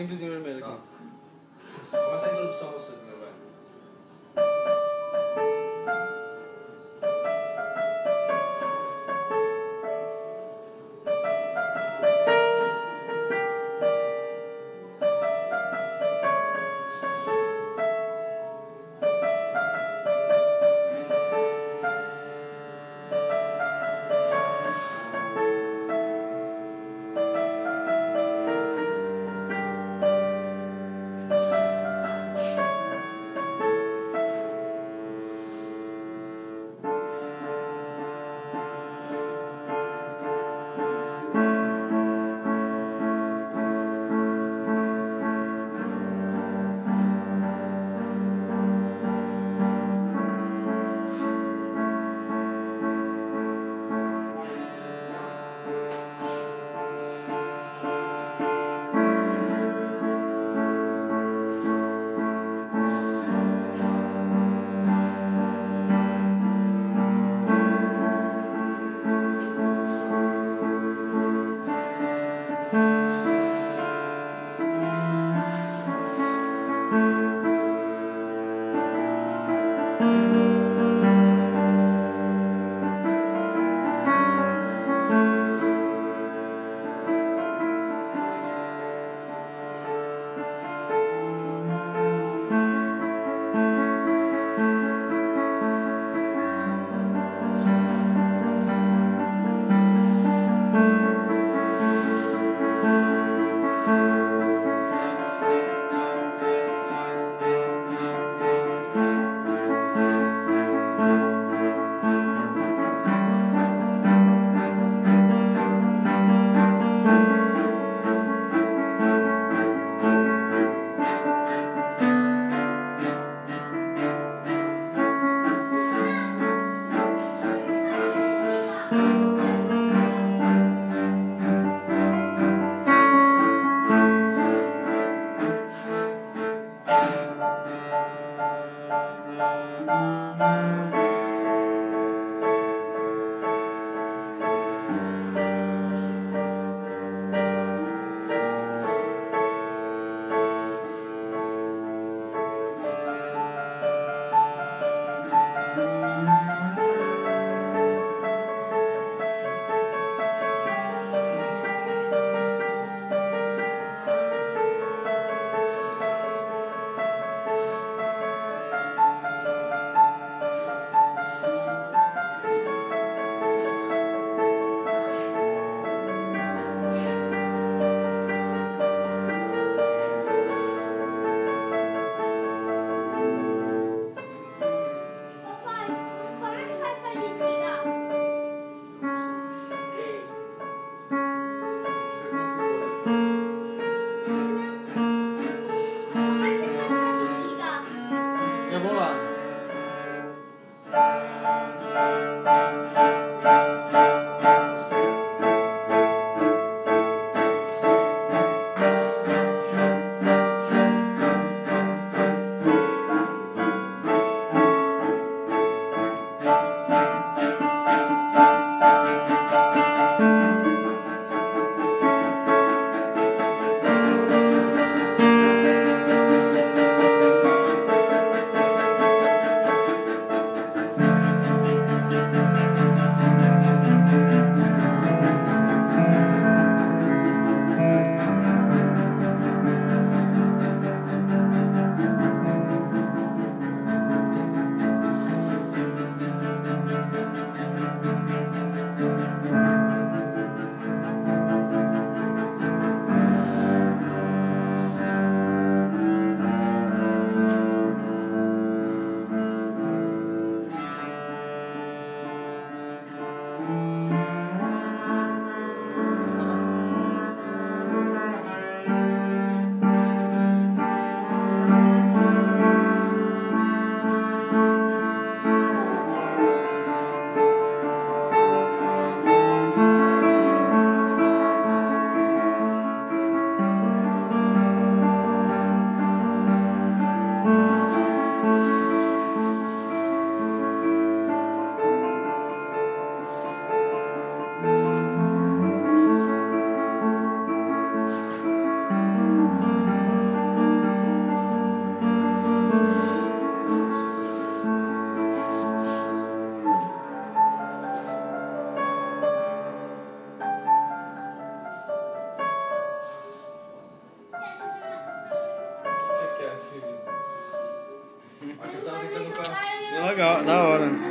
simplesinho vermelho aqui. Começa a introdução você 怎么了？Legal, da hora.